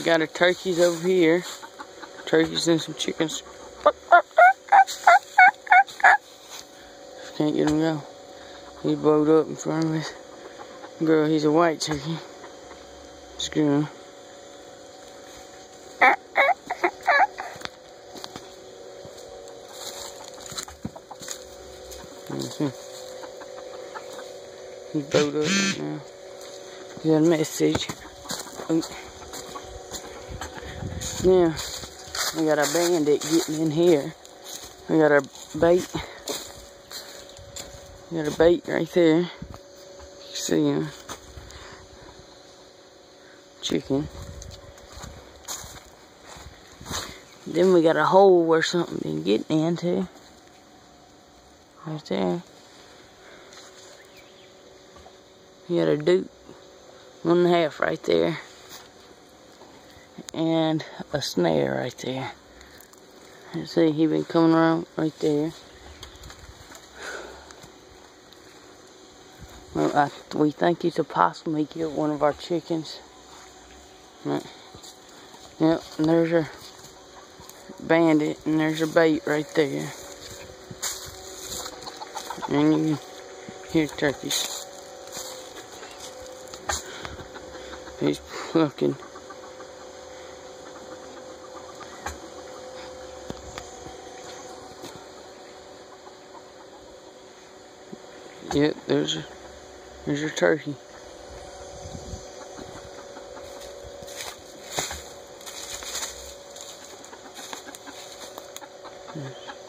We got our turkeys over here. Turkeys and some chickens. Can't get him go. He's blowed up in front of us. Girl, he's a white turkey. Screw him. He's blowed up right now. He got a message. Oh. Now, we got our bandit getting in here. We got our bait. We got a bait right there. You see him. Chicken. Then we got a hole where something been getting into. Right there. You got a duke. One and a half right there. And a snare right there. You see, he been coming around right there. Well, I, we think he's a possibly get one of our chickens. Yep, and there's your bandit, and there's your bait right there. And you hear turkeys. He's looking. Yep, yeah, there's your, there's your turkey. Yes.